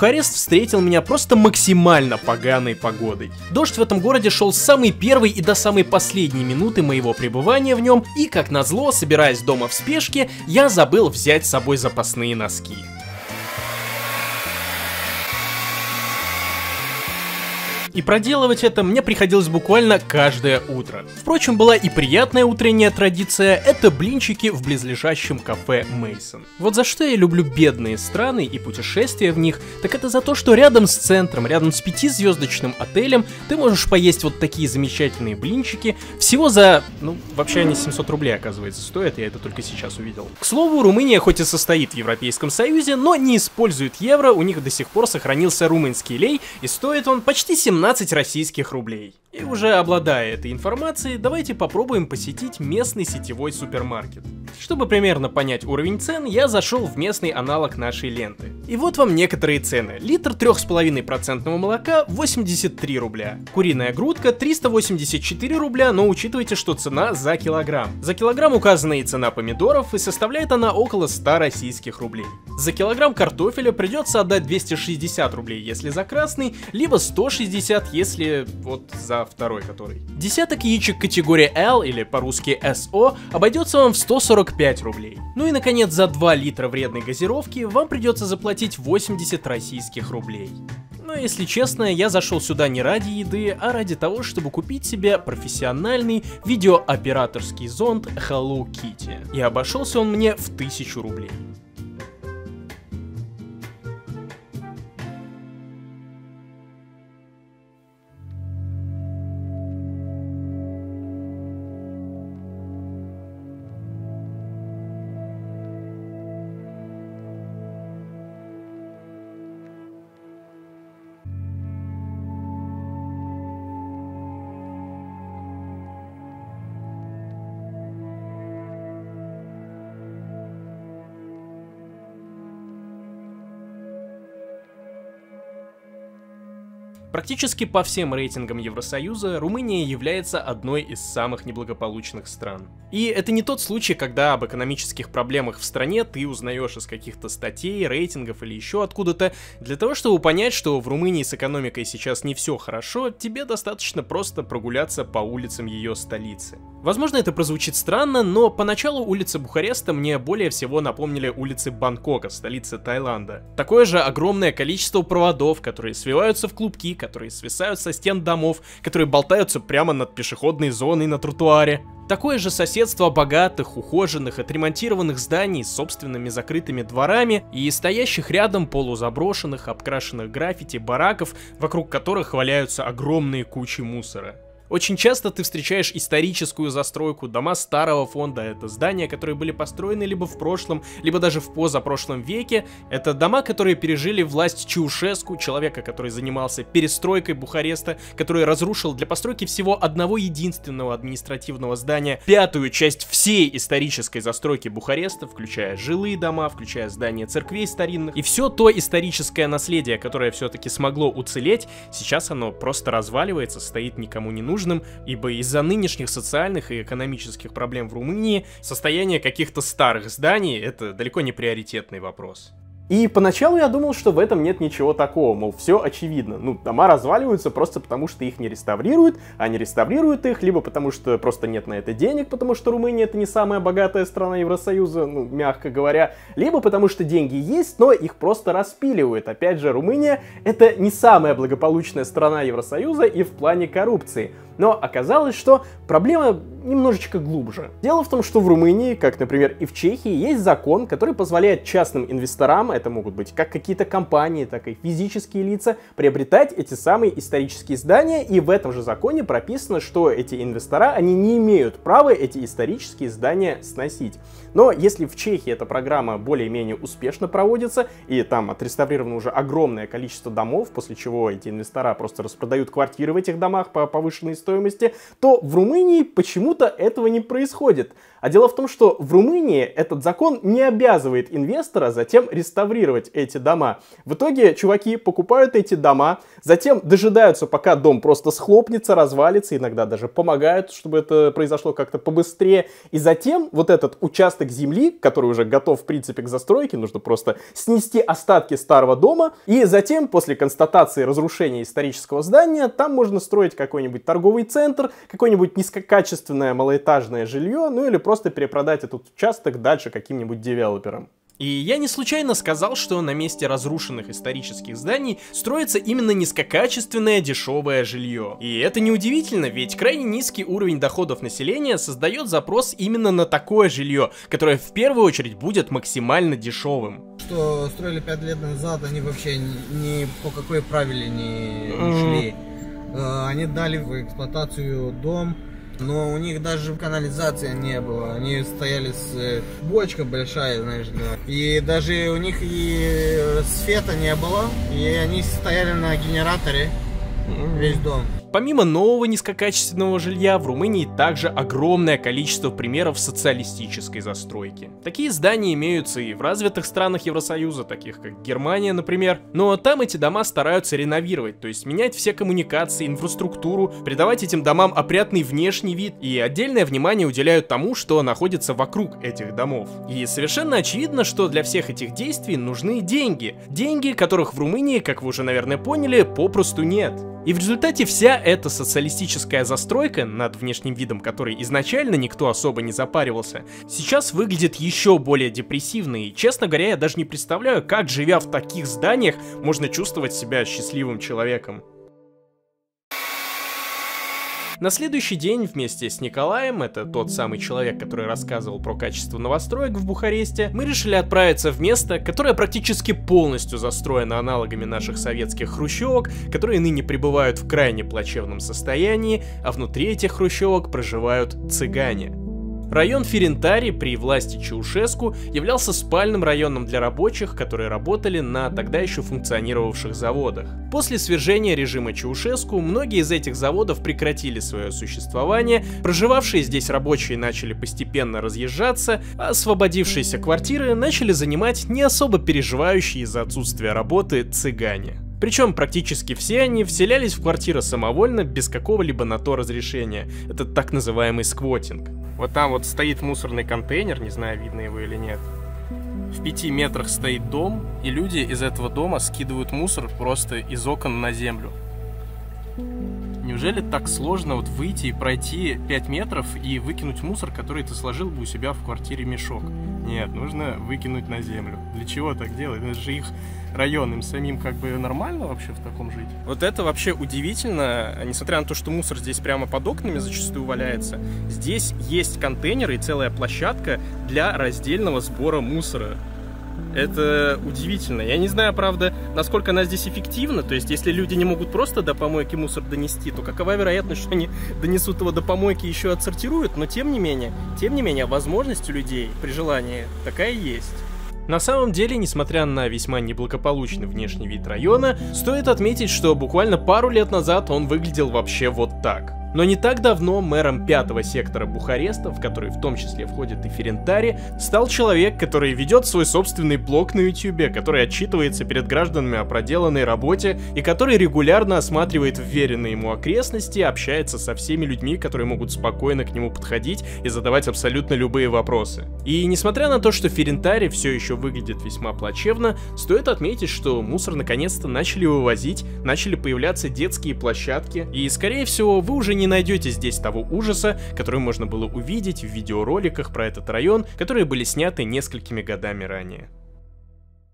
Бухарест встретил меня просто максимально поганой погодой. Дождь в этом городе шел с самой первой и до самой последней минуты моего пребывания в нем, и, как назло, собираясь дома в спешке, я забыл взять с собой запасные носки. И проделывать это мне приходилось буквально каждое утро. Впрочем, была и приятная утренняя традиция, это блинчики в близлежащем кафе Мейсон. Вот за что я люблю бедные страны и путешествия в них, так это за то, что рядом с центром, рядом с пятизвездочным отелем, ты можешь поесть вот такие замечательные блинчики всего за, ну, вообще они 700 рублей, оказывается, стоят, я это только сейчас увидел. К слову, Румыния хоть и состоит в Европейском Союзе, но не использует евро, у них до сих пор сохранился румынский лей, и стоит он почти 17 17 российских рублей. И уже обладая этой информацией, давайте попробуем посетить местный сетевой супермаркет. Чтобы примерно понять уровень цен, я зашел в местный аналог нашей ленты. И вот вам некоторые цены. Литр 3,5% молока 83 рубля. Куриная грудка 384 рубля, но учитывайте, что цена за килограмм. За килограмм указана и цена помидоров, и составляет она около 100 российских рублей. За килограмм картофеля придется отдать 260 рублей, если за красный, либо 160, если вот за второй который. Десяток яичек категории L, или по-русски SO, обойдется вам в 145 рублей. Ну и наконец, за 2 литра вредной газировки вам придется заплатить 80 российских рублей. Но если честно, я зашел сюда не ради еды, а ради того, чтобы купить себе профессиональный видеооператорский зонд Hello Kitty. И обошелся он мне в 1000 рублей. Практически по всем рейтингам Евросоюза Румыния является одной из самых неблагополучных стран. И это не тот случай, когда об экономических проблемах в стране ты узнаешь из каких-то статей, рейтингов или еще откуда-то. Для того, чтобы понять, что в Румынии с экономикой сейчас не все хорошо, тебе достаточно просто прогуляться по улицам ее столицы. Возможно, это прозвучит странно, но поначалу улицы Бухареста мне более всего напомнили улицы Бангкока, столицы Таиланда. Такое же огромное количество проводов, которые свиваются в клубки, которые свисают со стен домов, которые болтаются прямо над пешеходной зоной на тротуаре. Такое же соседство богатых, ухоженных, отремонтированных зданий с собственными закрытыми дворами и стоящих рядом полузаброшенных, обкрашенных граффити бараков, вокруг которых валяются огромные кучи мусора. Очень часто ты встречаешь историческую застройку, дома старого фонда, это здания, которые были построены либо в прошлом, либо даже в позапрошлом веке. Это дома, которые пережили власть Чаушеску, человека, который занимался перестройкой Бухареста, который разрушил для постройки всего одного единственного административного здания пятую часть всей исторической застройки Бухареста, включая жилые дома, включая здания церквей старинных. И все то историческое наследие, которое все-таки смогло уцелеть, сейчас оно просто разваливается, стоит никому не нужно нужным, ибо из-за нынешних социальных и экономических проблем в Румынии состояние каких-то старых зданий — это далеко не приоритетный вопрос. И поначалу я думал, что в этом нет ничего такого, мол, все очевидно. Ну, дома разваливаются просто потому, что их не реставрируют, а не реставрируют их, либо потому, что просто нет на это денег, потому что Румыния это не самая богатая страна Евросоюза, ну, мягко говоря, либо потому, что деньги есть, но их просто распиливают. Опять же, Румыния это не самая благополучная страна Евросоюза и в плане коррупции. Но оказалось, что проблема немножечко глубже. Дело в том, что в Румынии, как, например, и в Чехии, есть закон, который позволяет частным инвесторам, это могут быть как какие-то компании, так и физические лица, приобретать эти самые исторические здания, и в этом же законе прописано, что эти инвестора, они не имеют права эти исторические здания сносить. Но если в Чехии эта программа более-менее успешно проводится, и там отреставрировано уже огромное количество домов, после чего эти инвестора просто распродают квартиры в этих домах по повышенной стоимости, стоимости, то в Румынии почему-то этого не происходит. А дело в том, что в Румынии этот закон не обязывает инвестора затем реставрировать эти дома. В итоге чуваки покупают эти дома, затем дожидаются, пока дом просто схлопнется, развалится, иногда даже помогают, чтобы это произошло как-то побыстрее. И затем вот этот участок земли, который уже готов в принципе к застройке, нужно просто снести остатки старого дома, и затем после констатации разрушения исторического здания, там можно строить какой-нибудь торговый центр, какое-нибудь низкокачественное малоэтажное жилье, ну или просто перепродать этот участок дальше каким-нибудь девелоперам. И я не случайно сказал, что на месте разрушенных исторических зданий строится именно низкокачественное дешевое жилье. И это неудивительно, ведь крайне низкий уровень доходов населения создает запрос именно на такое жилье, которое в первую очередь будет максимально дешевым. Что строили пять лет назад, они вообще ни, ни по какой правиле не, не шли. Mm. Они дали в эксплуатацию дом, но у них даже канализации не было. Они стояли с э, бочка большая, знаешь, да. И даже у них и света не было, и они стояли на генераторе весь дом. Помимо нового низкокачественного жилья, в Румынии также огромное количество примеров социалистической застройки. Такие здания имеются и в развитых странах Евросоюза, таких как Германия, например. Но там эти дома стараются реновировать, то есть менять все коммуникации, инфраструктуру, придавать этим домам опрятный внешний вид и отдельное внимание уделяют тому, что находится вокруг этих домов. И совершенно очевидно, что для всех этих действий нужны деньги. Деньги, которых в Румынии, как вы уже, наверное, поняли, попросту нет. И в результате вся эта социалистическая застройка, над внешним видом которой изначально никто особо не запаривался, сейчас выглядит еще более депрессивно, и, честно говоря, я даже не представляю, как, живя в таких зданиях, можно чувствовать себя счастливым человеком. На следующий день вместе с Николаем, это тот самый человек, который рассказывал про качество новостроек в Бухаресте, мы решили отправиться в место, которое практически полностью застроено аналогами наших советских хрущевок, которые ныне пребывают в крайне плачевном состоянии, а внутри этих хрущевок проживают цыгане. Район Ферентари при власти Чаушеску являлся спальным районом для рабочих, которые работали на тогда еще функционировавших заводах. После свержения режима Чаушеску многие из этих заводов прекратили свое существование, проживавшие здесь рабочие начали постепенно разъезжаться, а освободившиеся квартиры начали занимать не особо переживающие из-за отсутствия работы цыгане. Причем практически все они вселялись в квартиры самовольно, без какого-либо на то разрешения. Это так называемый сквотинг. Вот там вот стоит мусорный контейнер, не знаю, видно его или нет. В пяти метрах стоит дом, и люди из этого дома скидывают мусор просто из окон на землю. Неужели так сложно вот выйти и пройти 5 метров и выкинуть мусор, который ты сложил бы у себя в квартире мешок? Нет, нужно выкинуть на землю. Для чего так делать? Это же их район, им самим как бы нормально вообще в таком жить? Вот это вообще удивительно, несмотря на то, что мусор здесь прямо под окнами зачастую валяется, здесь есть контейнеры и целая площадка для раздельного сбора мусора. Это удивительно. Я не знаю, правда, насколько она здесь эффективна. То есть, если люди не могут просто до помойки мусор донести, то какова вероятность, что они донесут его до помойки и еще отсортируют? Но тем не менее, тем не менее, возможность у людей при желании такая есть. На самом деле, несмотря на весьма неблагополучный внешний вид района, стоит отметить, что буквально пару лет назад он выглядел вообще вот так. Но не так давно мэром пятого сектора Бухареста, в который в том числе входит и Ферентари, стал человек, который ведет свой собственный блог на ютюбе, который отчитывается перед гражданами о проделанной работе и который регулярно осматривает вверенные ему окрестности, общается со всеми людьми, которые могут спокойно к нему подходить и задавать абсолютно любые вопросы. И несмотря на то, что Ферентари все еще выглядит весьма плачевно, стоит отметить, что мусор наконец-то начали вывозить, начали появляться детские площадки, и скорее всего вы уже найдете здесь того ужаса, который можно было увидеть в видеороликах про этот район, которые были сняты несколькими годами ранее.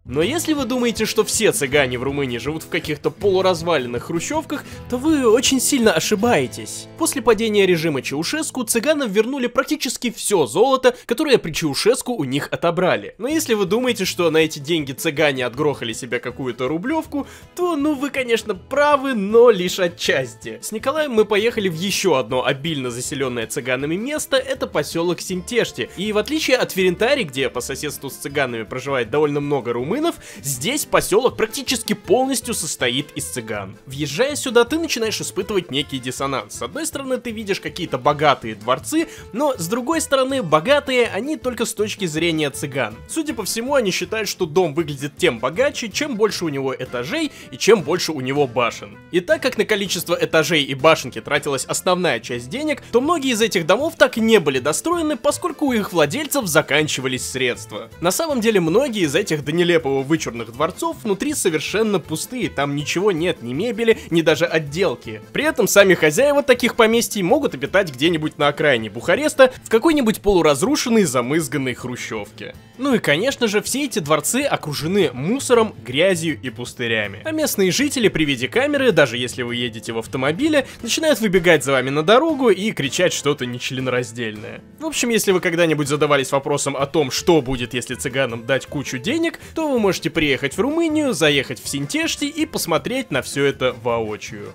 Но если вы думаете, что все цыгане в Румынии живут в каких-то полуразваленных хрущевках, то вы очень сильно ошибаетесь. После падения режима Чаушеску цыганам вернули практически все золото, которое при Чаушеску у них отобрали. Но если вы думаете, что на эти деньги цыгане отгрохали себе какую-то рублевку, то ну вы конечно правы, но лишь отчасти. С Николаем мы поехали в еще одно обильно заселенное цыганами место, это поселок Синтешти. И в отличие от Ферентари, где по соседству с цыганами проживает довольно много румын, румынов, здесь поселок практически полностью состоит из цыган. Въезжая сюда, ты начинаешь испытывать некий диссонанс. С одной стороны, ты видишь какие-то богатые дворцы, но с другой стороны, богатые они только с точки зрения цыган. Судя по всему, они считают, что дом выглядит тем богаче, чем больше у него этажей и чем больше у него башен. И так как на количество этажей и башенки тратилась основная часть денег, то многие из этих домов так и не были достроены, поскольку у их владельцев заканчивались средства. На самом деле, многие из этих до вычурных дворцов внутри совершенно пустые, там ничего нет, ни мебели, ни даже отделки. При этом сами хозяева таких поместий могут обитать где-нибудь на окраине Бухареста в какой-нибудь полуразрушенной замызганной хрущевке. Ну и конечно же, все эти дворцы окружены мусором, грязью и пустырями. А местные жители при виде камеры, даже если вы едете в автомобиле, начинают выбегать за вами на дорогу и кричать что-то нечленораздельное. В общем, если вы когда-нибудь задавались вопросом о том, что будет, если цыганам дать кучу денег, то вы можете приехать в Румынию, заехать в Синтешти и посмотреть на все это воочию.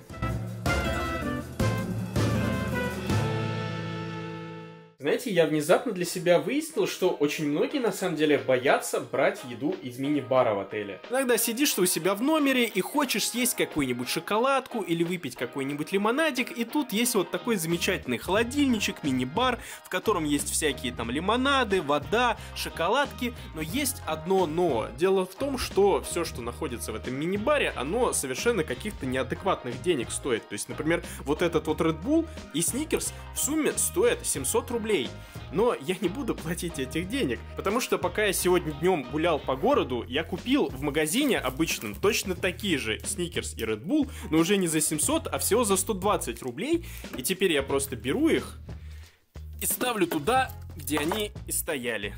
Знаете, я внезапно для себя выяснил, что очень многие на самом деле боятся брать еду из мини-бара в отеле. Иногда сидишь ты у себя в номере и хочешь съесть какую-нибудь шоколадку или выпить какой-нибудь лимонадик, и тут есть вот такой замечательный холодильничек, мини-бар, в котором есть всякие там лимонады, вода, шоколадки, но есть одно но. Дело в том, что все, что находится в этом мини-баре, оно совершенно каких-то неадекватных денег стоит. То есть, например, вот этот вот Red Bull и Snickers в сумме стоят 700 рублей рублей. Но я не буду платить этих денег, потому что пока я сегодня днем гулял по городу, я купил в магазине обычном точно такие же Сникерс и Red Bull, но уже не за 700, а всего за 120 рублей. И теперь я просто беру их и ставлю туда, где они и стояли.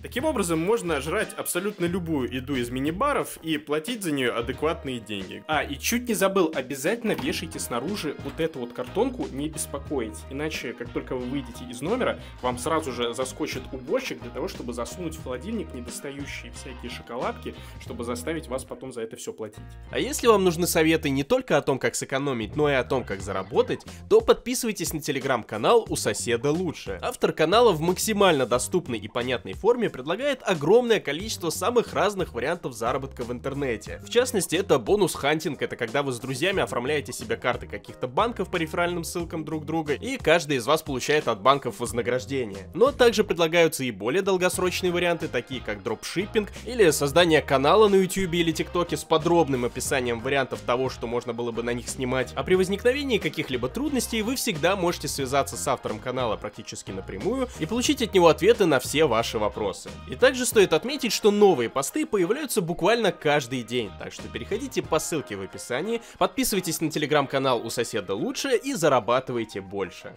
Таким образом, можно жрать абсолютно любую еду из мини-баров и платить за нее адекватные деньги. А, и чуть не забыл, обязательно вешайте снаружи вот эту вот картонку, не беспокоить. Иначе, как только вы выйдете из номера, вам сразу же заскочит уборщик для того, чтобы засунуть в холодильник недостающие всякие шоколадки, чтобы заставить вас потом за это все платить. А если вам нужны советы не только о том, как сэкономить, но и о том, как заработать, то подписывайтесь на телеграм-канал «У соседа лучше». Автор канала в максимально доступной и понятной форме предлагает огромное количество самых разных вариантов заработка в интернете. В частности, это бонус-хантинг, это когда вы с друзьями оформляете себе карты каких-то банков по реферальным ссылкам друг друга, и каждый из вас получает от банков вознаграждение. Но также предлагаются и более долгосрочные варианты, такие как дропшиппинг, или создание канала на YouTube или ТикТоке с подробным описанием вариантов того, что можно было бы на них снимать. А при возникновении каких-либо трудностей вы всегда можете связаться с автором канала практически напрямую и получить от него ответы на все ваши вопросы вопросы. И также стоит отметить, что новые посты появляются буквально каждый день, так что переходите по ссылке в описании, подписывайтесь на телеграм-канал у соседа лучше и зарабатывайте больше.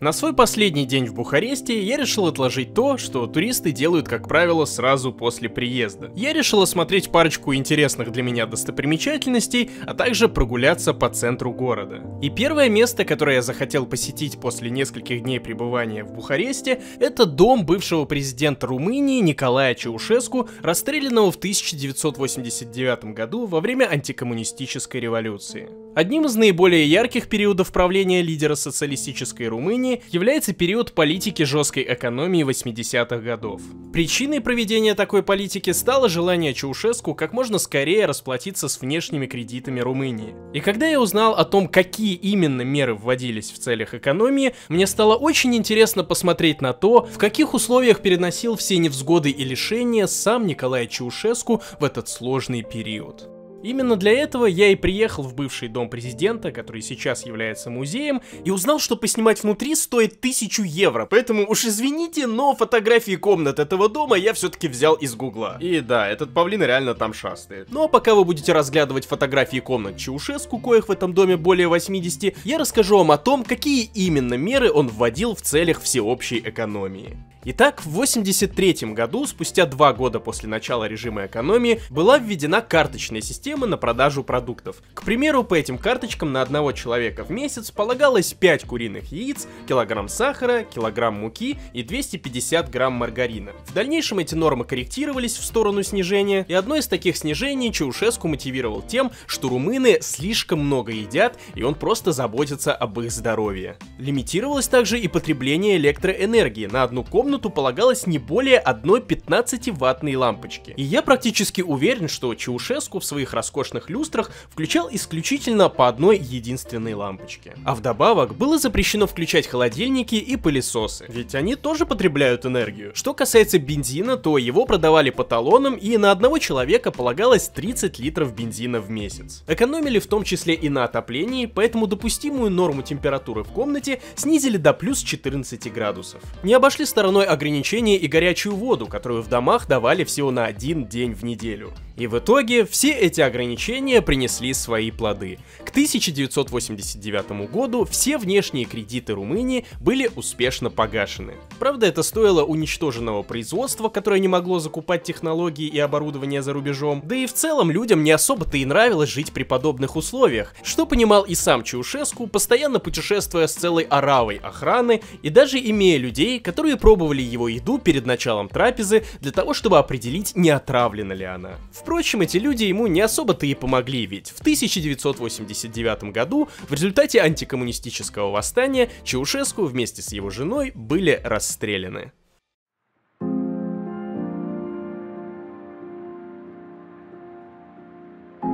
На свой последний день в Бухаресте я решил отложить то, что туристы делают, как правило, сразу после приезда. Я решил осмотреть парочку интересных для меня достопримечательностей, а также прогуляться по центру города. И первое место, которое я захотел посетить после нескольких дней пребывания в Бухаресте, это дом бывшего президента Румынии Николая Чаушеску, расстрелянного в 1989 году во время антикоммунистической революции. Одним из наиболее ярких периодов правления лидера социалистической Румынии является период политики жесткой экономии 80-х годов. Причиной проведения такой политики стало желание Чаушеску как можно скорее расплатиться с внешними кредитами Румынии. И когда я узнал о том, какие именно меры вводились в целях экономии, мне стало очень интересно посмотреть на то, в каких условиях переносил все невзгоды и лишения сам Николай Чаушеску в этот сложный период. Именно для этого я и приехал в бывший дом президента, который сейчас является музеем, и узнал, что поснимать внутри стоит тысячу евро. Поэтому уж извините, но фотографии комнат этого дома я все-таки взял из гугла. И да, этот павлин реально там шастает. Ну а пока вы будете разглядывать фотографии комнат Чаушеску, коих в этом доме более 80, я расскажу вам о том, какие именно меры он вводил в целях всеобщей экономии. Итак, в 83 году, спустя два года после начала режима экономии, была введена карточная система, системы на продажу продуктов. К примеру, по этим карточкам на одного человека в месяц полагалось 5 куриных яиц, килограмм сахара, килограмм муки и 250 грамм маргарина. В дальнейшем эти нормы корректировались в сторону снижения, и одно из таких снижений Чаушеску мотивировал тем, что румыны слишком много едят, и он просто заботится об их здоровье. Лимитировалось также и потребление электроэнергии. На одну комнату полагалось не более одной 15-ваттной лампочки. И я практически уверен, что Чаушеску в своих роскошных люстрах включал исключительно по одной единственной лампочке. А вдобавок было запрещено включать холодильники и пылесосы, ведь они тоже потребляют энергию. Что касается бензина, то его продавали по талонам и на одного человека полагалось 30 литров бензина в месяц. Экономили в том числе и на отоплении, поэтому допустимую норму температуры в комнате снизили до плюс 14 градусов. Не обошли стороной ограничения и горячую воду, которую в домах давали всего на один день в неделю. И в итоге все эти ограничения принесли свои плоды. К 1989 году все внешние кредиты Румынии были успешно погашены. Правда, это стоило уничтоженного производства, которое не могло закупать технологии и оборудование за рубежом, да и в целом людям не особо-то и нравилось жить при подобных условиях, что понимал и сам Чаушеску, постоянно путешествуя с целой оравой охраны и даже имея людей, которые пробовали его еду перед началом трапезы для того, чтобы определить, не отравлена ли она. Впрочем, эти люди ему не особо-то и помогли, ведь в 1989 году в результате антикоммунистического восстания Чаушеску вместе с его женой были расстреляны.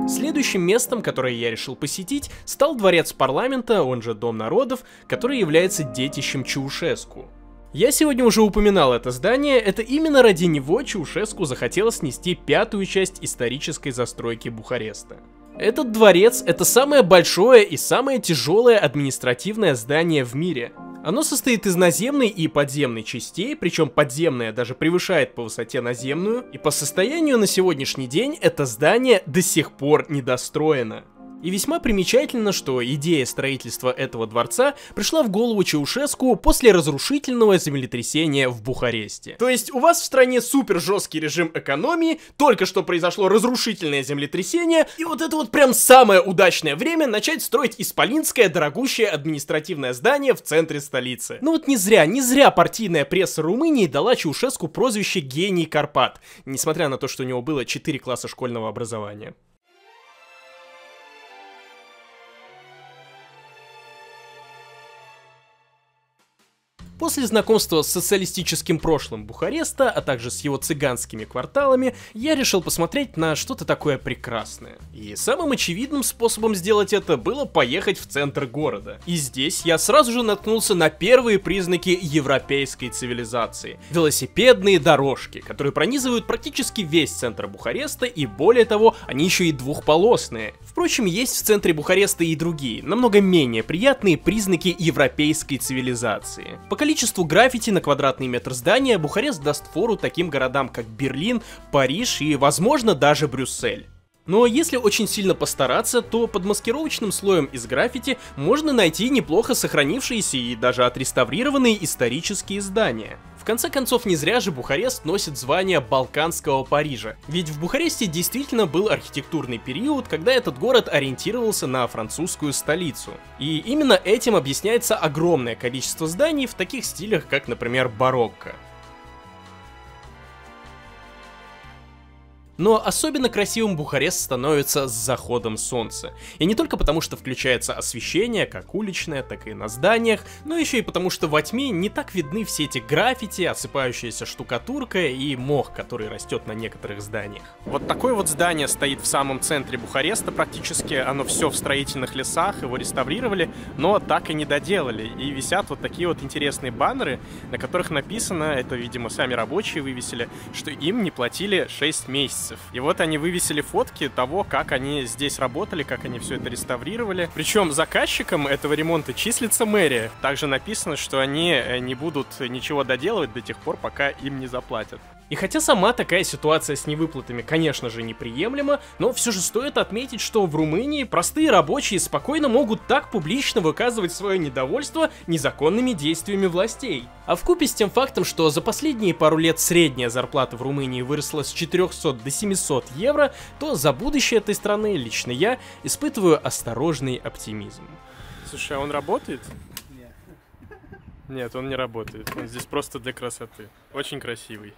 Следующим местом, которое я решил посетить, стал дворец парламента, он же Дом народов, который является детищем Чаушеску. Я сегодня уже упоминал это здание, это именно ради него Чаушеску захотелось снести пятую часть исторической застройки Бухареста. Этот дворец — это самое большое и самое тяжелое административное здание в мире. Оно состоит из наземной и подземной частей, причем подземная даже превышает по высоте наземную, и по состоянию на сегодняшний день это здание до сих пор недостроено. И весьма примечательно, что идея строительства этого дворца пришла в голову Чаушеску после разрушительного землетрясения в Бухаресте. То есть у вас в стране супер жесткий режим экономии, только что произошло разрушительное землетрясение, и вот это вот прям самое удачное время начать строить исполинское дорогущее административное здание в центре столицы. Ну вот не зря, не зря партийная пресса Румынии дала Чаушеску прозвище «Гений Карпат», несмотря на то, что у него было 4 класса школьного образования. После знакомства с социалистическим прошлым Бухареста, а также с его цыганскими кварталами, я решил посмотреть на что-то такое прекрасное. И самым очевидным способом сделать это было поехать в центр города. И здесь я сразу же наткнулся на первые признаки европейской цивилизации. Велосипедные дорожки, которые пронизывают практически весь центр Бухареста, и более того, они еще и двухполосные. Впрочем, есть в центре Бухареста и другие, намного менее приятные признаки европейской цивилизации. По количеству граффити на квадратный метр здания Бухарест даст фору таким городам, как Берлин, Париж и, возможно, даже Брюссель. Но если очень сильно постараться, то под маскировочным слоем из граффити можно найти неплохо сохранившиеся и даже отреставрированные исторические здания. В конце концов, не зря же Бухарест носит звание Балканского Парижа. Ведь в Бухаресте действительно был архитектурный период, когда этот город ориентировался на французскую столицу. И именно этим объясняется огромное количество зданий в таких стилях, как, например, барокко. Но особенно красивым Бухарест становится с заходом солнца. И не только потому, что включается освещение, как уличное, так и на зданиях, но еще и потому, что во тьме не так видны все эти граффити, осыпающаяся штукатурка и мох, который растет на некоторых зданиях. Вот такое вот здание стоит в самом центре Бухареста практически, оно все в строительных лесах, его реставрировали, но так и не доделали. И висят вот такие вот интересные баннеры, на которых написано, это, видимо, сами рабочие вывесили, что им не платили 6 месяцев месяцев. И вот они вывесили фотки того, как они здесь работали, как они все это реставрировали. Причем заказчиком этого ремонта числится мэрия. Также написано, что они э, не будут ничего доделывать до тех пор, пока им не заплатят. И хотя сама такая ситуация с невыплатами, конечно же, неприемлема, но все же стоит отметить, что в Румынии простые рабочие спокойно могут так публично выказывать свое недовольство незаконными действиями властей. А в купе с тем фактом, что за последние пару лет средняя зарплата в Румынии выросла с 400 до 700 евро, то за будущее этой страны лично я испытываю осторожный оптимизм. Слушай, а он работает? Нет. Нет, он не работает. Он здесь просто для красоты. Очень красивый.